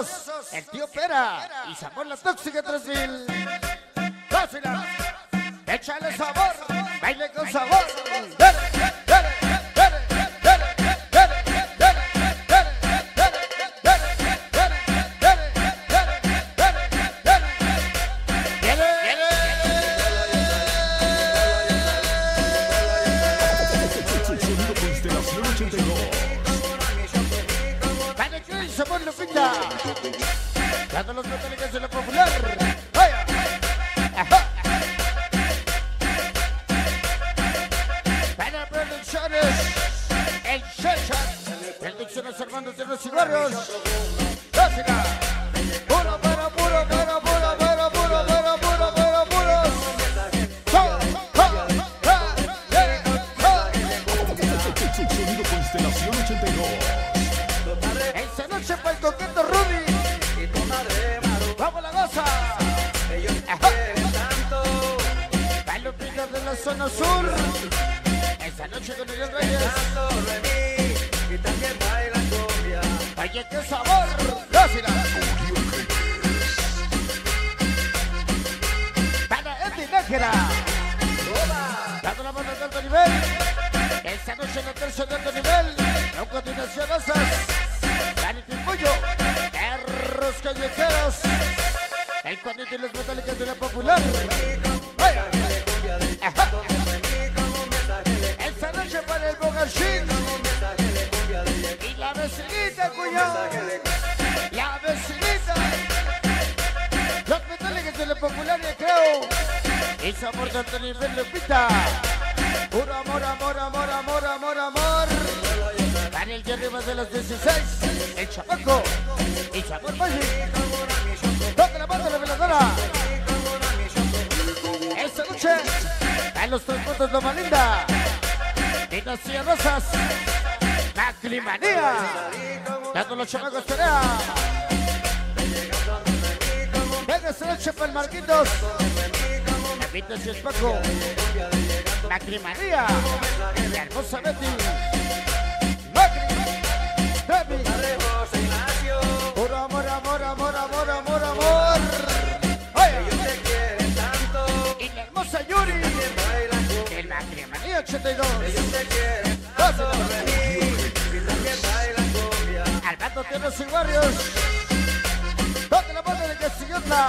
rabiosos, el tío Pera y sabor la tóxica 3000. Fácil, échale sabor, baile con sabor. Dando los metálicos en lo popular. Para producciones, el Chachas, producciones hermanos de los cigarros. Música, puro, puro, puro, puro, puro. Zona sur. Esta noche con Miguel Reyes. Oye, qué sabor. Gracias. Para Eddie Nájera. Dando la mano de alto nivel. Esta noche en el tercio de alto nivel. A continuación, osas. Dani Timbullo. Perros callejeros. El Juanito y los metálicos de la popular. Vaya. Esta noche para el Bogachín. Y la vecinita, cuñado. La vecinita. Los metálicos de la popular, ya creo. Y sabor de alto nivel, Lupita. Puro amor, amor, amor, amor, amor, amor. Para el de arriba de los 16. El chamaco. Y sabor Valle. Los tres puntos Loma Linda. Dinastía Rosas. La climanía. Dando los chamacos pelea. Venga esta noche para el Marquitos. Marquitos y es Paco. La climanía. La hermosa Betty. 82. Armando Tiernos y Barrios. Toque la mano de Castillotla.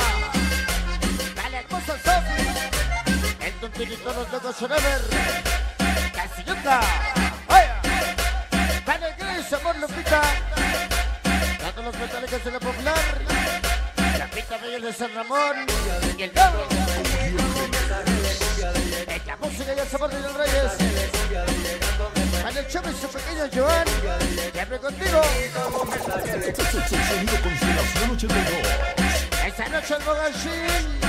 Dale hermosa Sofi. El tontinito los locos forever. Castillotla. Vaya. Dale el Grace, amor Lupita. Dando los metálicos de la popular. La pita Miguel de San Ramón. Y el Doble llega el soporte de los Reyes. Daniel Chávez y su pequeño Joan. Siempre contigo. Esta noche el Boganshin.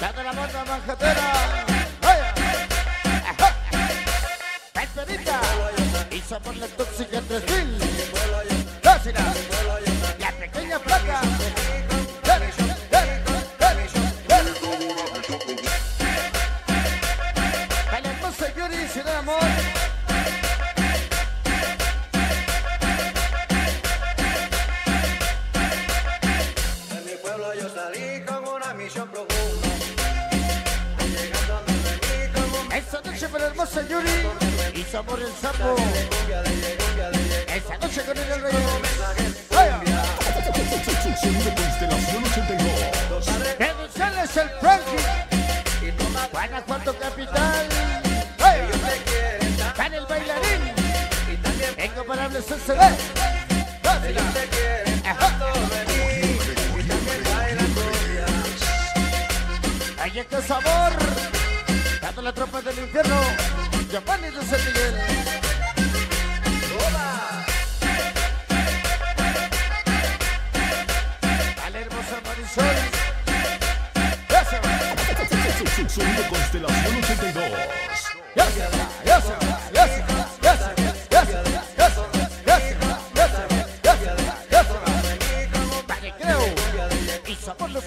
Dando la mano a Manjatera. Vaya. Perperita. Y por la tóxica 3000. Esta noche para hermosa Yuri. Y sabor el sapo. Esta noche con el 82. Que González el Frankie. Guanajuato capital. Para el bailarín. Incomparable CCD. Proyecto este Sabor, dando la tropa del infierno, Giovanni de San Miguel. ¡Hola! Dale, hermosa Marisol. ¡Ya se va! Constelación 82. ¡Ya se va! ¡Ya se va! ¡Ya se va! ¡Ya se va! sabor los